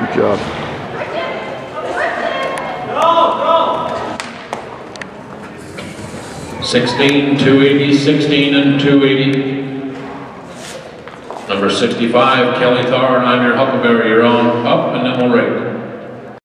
Good job. 16-280, 16 and two eighty. Number sixty-five, Kelly Thar and I'm your Huckleberry. You're on up.